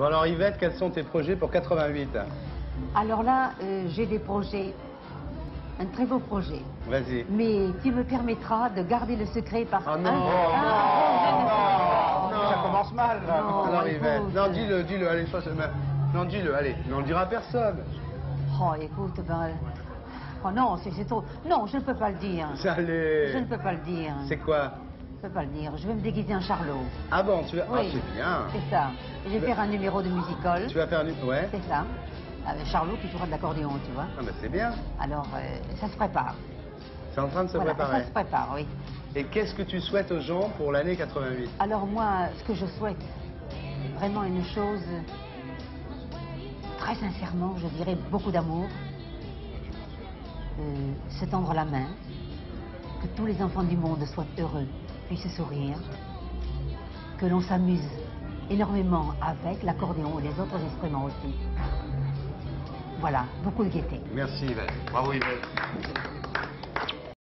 Bon alors Yvette, quels sont tes projets pour 88 Alors là, euh, j'ai des projets, un très beau projet. Vas-y. Mais tu me permettras de garder le secret parce Ah que... non, un- non, un- non, Ça commence mal, là. Non. Alors écoute. Yvette, non dis-le, dis-le, allez, sois... Non, dis-le, allez, non, on le dira à personne. Oh, écoute, ben... Oh non, c'est trop... Non, je ne peux pas le dire. Allait. Je ne peux pas le dire. C'est quoi? Je ne peux pas le dire. Je vais me déguiser en Charlot. Ah bon, tu vas... Ah, c'est bien. C'est ça. Je vais faire un numéro de musical. Tu vas faire... une- Ouais C'est ça. Avec Charlot qui jouera de l'accordéon, tu vois. Ah ben c'est bien. Alors, euh, ça se prépare. C'est en train de se Voilà, préparer. ça se prépare, oui. Et qu'est-ce que tu souhaites aux gens pour l'année 88 Alors moi, ce que je souhaite, vraiment une chose, très sincèrement, je dirais beaucoup d'amour, euh, se tendre la main, que tous les enfants du monde soient heureux, puissent sourire, que l'on s'amuse énormément avec l'accordéon et les autres instruments aussi. Voilà, beaucoup de gaieté. Merci Yvette. Bravo Yvette.